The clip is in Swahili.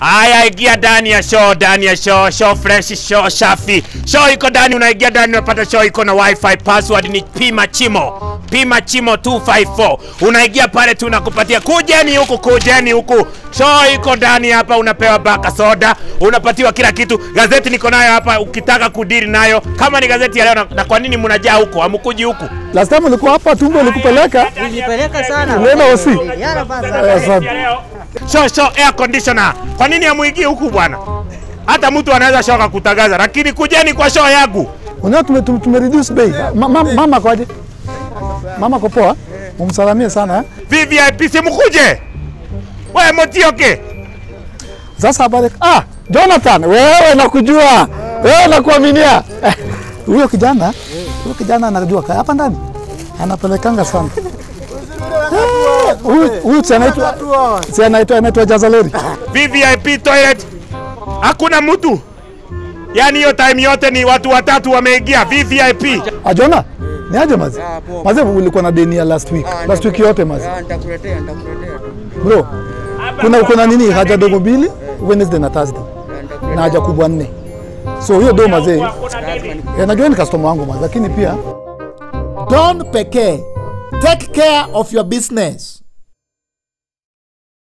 Aya, ingia ndani ya show, ndani ya show, show fresh, show safi. Show iko ndani, unaingia ndani unapata show iko na wifi, password ni Pima Chimo. Pima Chimo 254. Unaingia pale tu nakupatia kujeni huku, kujeni huku. Show iko ndani hapa, unapewa baka soda, unapatiwa kila kitu. Gazeti niko nayo hapa, ukitaka kudiri nayo. Kama ni gazeti ya leo, na, na kwa nini mnajaa huku? Hamkuji huku? Last time ulikuwa hapa, tumbo ilikupeleka Nilipeleka sana. nena osi. Yala basi. Eh, asante. Show show air conditioner. Kwa nini amuigie huku bwana? Hata mtu anaweza shoka kutangaza, lakini kujeni kwa show yangu. Unaona tume, tume, tume reduce bei. Ma, ma, mama kwaje? Mama kwa poa? Mumsalamie sana eh? VVIP simkuje. Wewe Motioke. Sasa habari ah, Jonathan, wewe nakujua. Wewe nakuaminia. Huyo kijana, huyo kijana anajua hapa ndani. Anapelekanga sana. Huyu si anaitwa anaitwa Jazaleri. VVIP toilet. Hakuna mtu. yani, hiyo time yote ni watu watatu wameingia VVIP. Ajona, ni aje mazi? Mazi ulikuwa na deni ya last week. Last week yote mazi. Nitakuletea, nitakuletea. Bro, kuna kuna nini haja dogo mbili Wednesday na Thursday na haja kubwa nne. So hiyo do mazee, eh, najua ni customer wangu mazi, lakini pia Don pekee. Take care of your business.